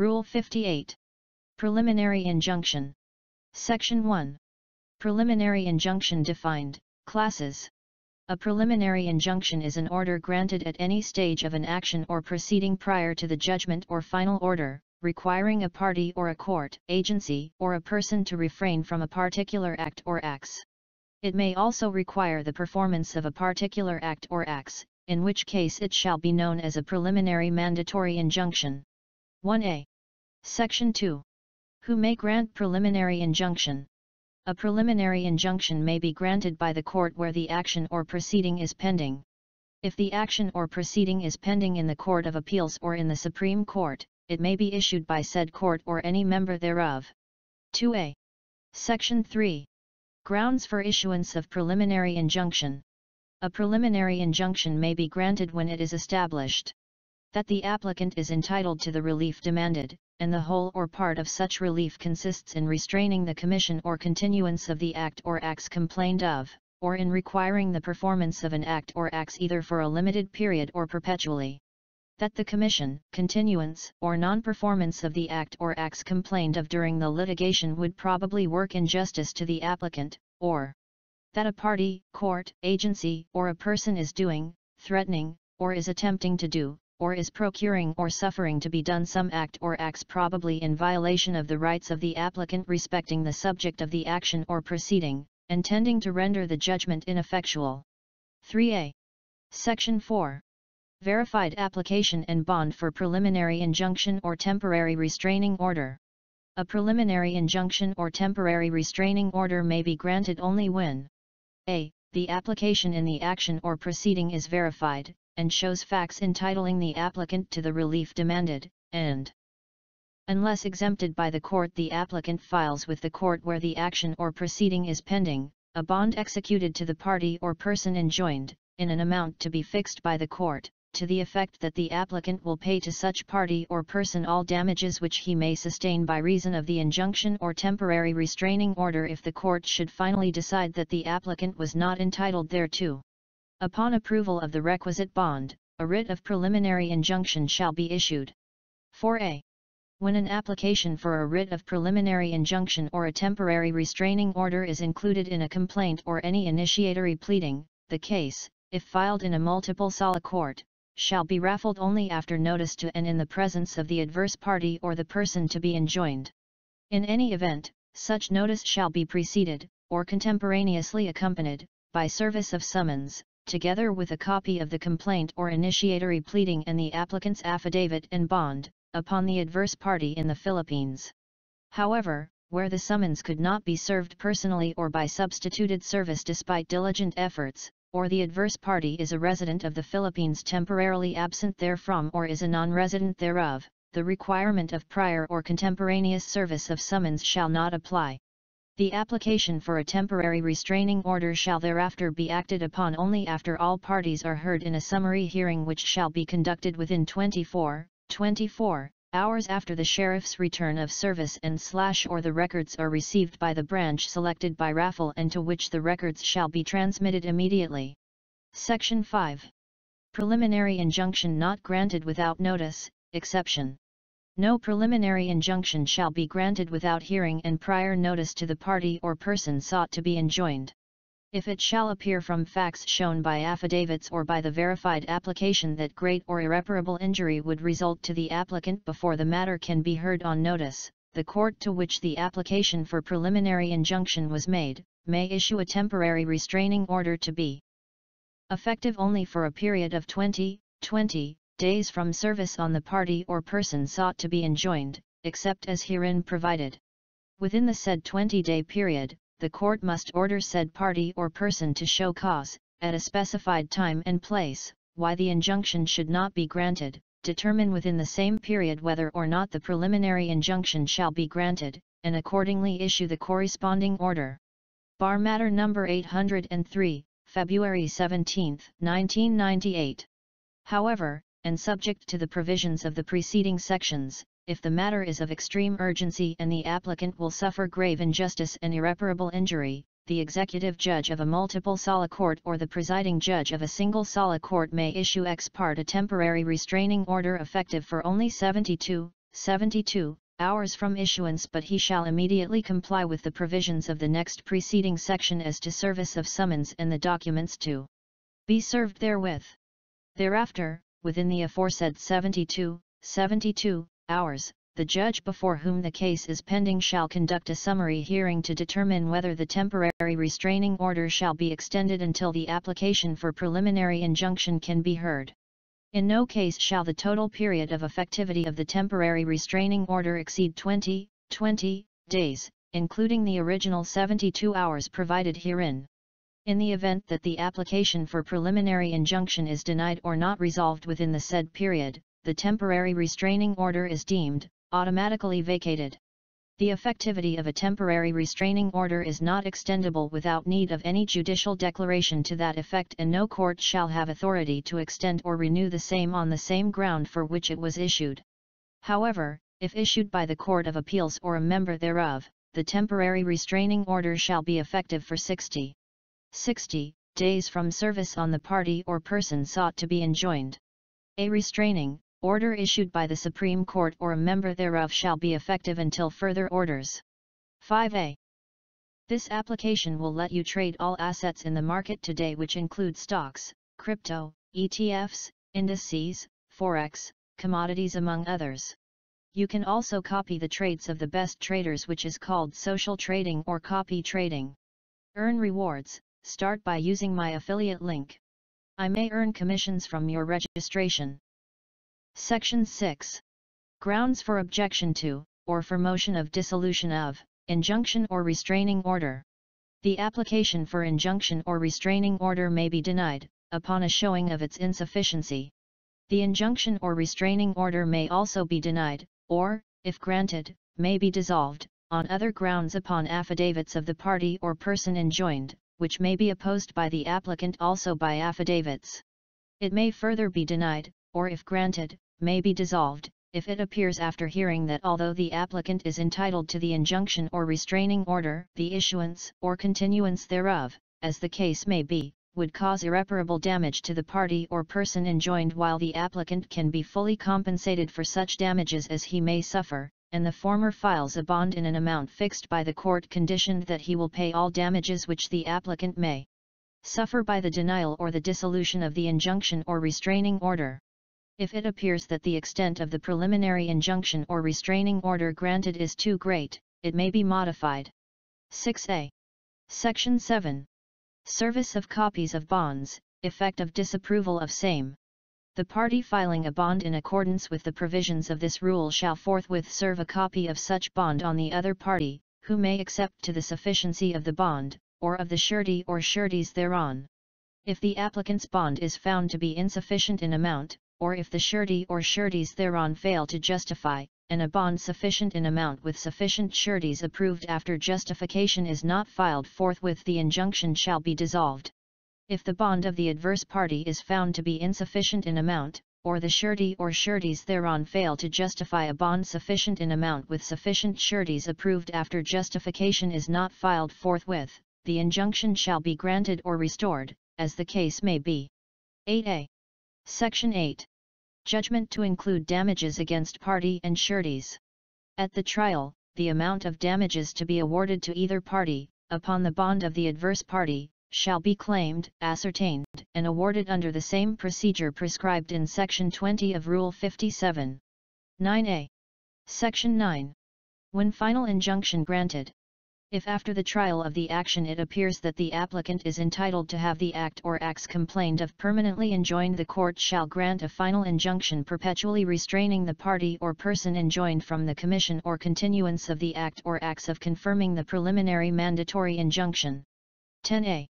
Rule 58. Preliminary Injunction. Section 1. Preliminary Injunction defined, classes. A preliminary injunction is an order granted at any stage of an action or proceeding prior to the judgment or final order, requiring a party or a court, agency, or a person to refrain from a particular act or acts. It may also require the performance of a particular act or acts, in which case it shall be known as a preliminary mandatory injunction. 1a. Section 2. Who may grant preliminary injunction? A preliminary injunction may be granted by the court where the action or proceeding is pending. If the action or proceeding is pending in the Court of Appeals or in the Supreme Court, it may be issued by said court or any member thereof. 2a. Section 3. Grounds for issuance of preliminary injunction. A preliminary injunction may be granted when it is established that the applicant is entitled to the relief demanded, and the whole or part of such relief consists in restraining the commission or continuance of the act or acts complained of, or in requiring the performance of an act or acts either for a limited period or perpetually. That the commission, continuance, or non-performance of the act or acts complained of during the litigation would probably work injustice to the applicant, or that a party, court, agency, or a person is doing, threatening, or is attempting to do, or is procuring or suffering to be done some act or acts probably in violation of the rights of the applicant respecting the subject of the action or proceeding, and tending to render the judgment ineffectual. 3a. Section 4. Verified application and bond for preliminary injunction or temporary restraining order. A preliminary injunction or temporary restraining order may be granted only when a. The application in the action or proceeding is verified, and shows facts entitling the applicant to the relief demanded, and unless exempted by the court the applicant files with the court where the action or proceeding is pending, a bond executed to the party or person enjoined, in an amount to be fixed by the court, to the effect that the applicant will pay to such party or person all damages which he may sustain by reason of the injunction or temporary restraining order if the court should finally decide that the applicant was not entitled thereto. Upon approval of the requisite bond, a writ of preliminary injunction shall be issued. 4a. When an application for a writ of preliminary injunction or a temporary restraining order is included in a complaint or any initiatory pleading, the case, if filed in a multiple sala court, shall be raffled only after notice to and in the presence of the adverse party or the person to be enjoined. In any event, such notice shall be preceded, or contemporaneously accompanied, by service of summons, together with a copy of the complaint or initiatory pleading and the applicant's affidavit and bond, upon the adverse party in the Philippines. However, where the summons could not be served personally or by substituted service despite diligent efforts, or the adverse party is a resident of the Philippines temporarily absent therefrom or is a non-resident thereof, the requirement of prior or contemporaneous service of summons shall not apply. The application for a temporary restraining order shall thereafter be acted upon only after all parties are heard in a summary hearing which shall be conducted within 24, 24 hours after the sheriff's return of service and slash or the records are received by the branch selected by raffle and to which the records shall be transmitted immediately. Section 5. Preliminary injunction not granted without notice, exception. No preliminary injunction shall be granted without hearing and prior notice to the party or person sought to be enjoined. If it shall appear from facts shown by affidavits or by the verified application that great or irreparable injury would result to the applicant before the matter can be heard on notice, the court to which the application for preliminary injunction was made, may issue a temporary restraining order to be effective only for a period of 20, 20, days from service on the party or person sought to be enjoined, except as herein provided. Within the said 20-day period, the court must order said party or person to show cause, at a specified time and place, why the injunction should not be granted, determine within the same period whether or not the preliminary injunction shall be granted, and accordingly issue the corresponding order. Bar Matter Number 803, February 17, 1998. However, and subject to the provisions of the preceding sections, if the matter is of extreme urgency and the applicant will suffer grave injustice and irreparable injury, the executive judge of a multiple sala court or the presiding judge of a single sala court may issue ex parte a temporary restraining order effective for only 72, 72, hours from issuance but he shall immediately comply with the provisions of the next preceding section as to service of summons and the documents to be served therewith. Thereafter, within the aforesaid 72, 72 hours, the judge before whom the case is pending shall conduct a summary hearing to determine whether the temporary restraining order shall be extended until the application for preliminary injunction can be heard. In no case shall the total period of effectivity of the temporary restraining order exceed 20, 20 days, including the original 72 hours provided herein. In the event that the application for preliminary injunction is denied or not resolved within the said period, the temporary restraining order is deemed automatically vacated. The effectivity of a temporary restraining order is not extendable without need of any judicial declaration to that effect and no court shall have authority to extend or renew the same on the same ground for which it was issued. However, if issued by the Court of Appeals or a member thereof, the temporary restraining order shall be effective for 60. 60 days from service on the party or person sought to be enjoined. A restraining, order issued by the Supreme Court or a member thereof shall be effective until further orders. 5a. This application will let you trade all assets in the market today which include stocks, crypto, ETFs, indices, forex, commodities among others. You can also copy the trades of the best traders which is called social trading or copy trading. Earn rewards, start by using my affiliate link. I may earn commissions from your registration. Section 6. Grounds for objection to, or for motion of dissolution of, injunction or restraining order. The application for injunction or restraining order may be denied, upon a showing of its insufficiency. The injunction or restraining order may also be denied, or, if granted, may be dissolved, on other grounds upon affidavits of the party or person enjoined, which may be opposed by the applicant also by affidavits. It may further be denied, or if granted, may be dissolved, if it appears after hearing that although the applicant is entitled to the injunction or restraining order, the issuance or continuance thereof, as the case may be, would cause irreparable damage to the party or person enjoined while the applicant can be fully compensated for such damages as he may suffer, and the former files a bond in an amount fixed by the court conditioned that he will pay all damages which the applicant may suffer by the denial or the dissolution of the injunction or restraining order. If it appears that the extent of the preliminary injunction or restraining order granted is too great, it may be modified. 6a. Section 7. Service of copies of bonds, effect of disapproval of same. The party filing a bond in accordance with the provisions of this rule shall forthwith serve a copy of such bond on the other party, who may accept to the sufficiency of the bond, or of the surety or sureties thereon. If the applicant's bond is found to be insufficient in amount, or if the surety or sureties thereon fail to justify, and a bond sufficient in amount with sufficient sureties approved after justification is not filed forthwith the injunction shall be dissolved. If the bond of the adverse party is found to be insufficient in amount, or the surety or sureties thereon fail to justify a bond sufficient in amount with sufficient sureties approved after justification is not filed forthwith, the injunction shall be granted or restored, as the case may be. 8a. Section 8. Judgment to include damages against party and sureties. At the trial, the amount of damages to be awarded to either party, upon the bond of the adverse party, shall be claimed, ascertained, and awarded under the same procedure prescribed in Section 20 of Rule 57. 9a. Section 9. When final injunction granted, if after the trial of the action it appears that the applicant is entitled to have the act or acts complained of permanently enjoined the court shall grant a final injunction perpetually restraining the party or person enjoined from the commission or continuance of the act or acts of confirming the preliminary mandatory injunction. 10a.